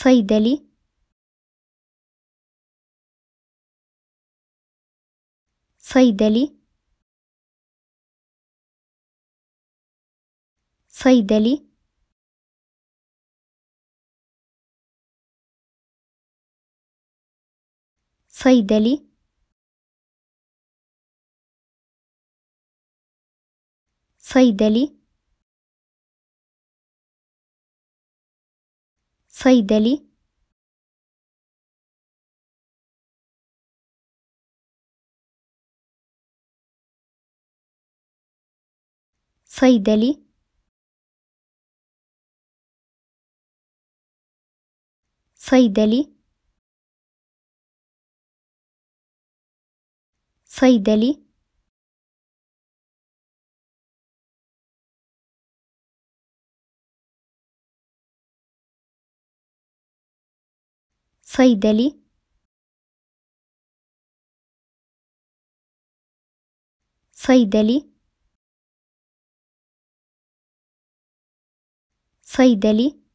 صيدلي صيدلي صيدلي صيدلي صيدلي صيدلي صيدلي صيدلي صيدلي صيدلي صيدلي صيدلي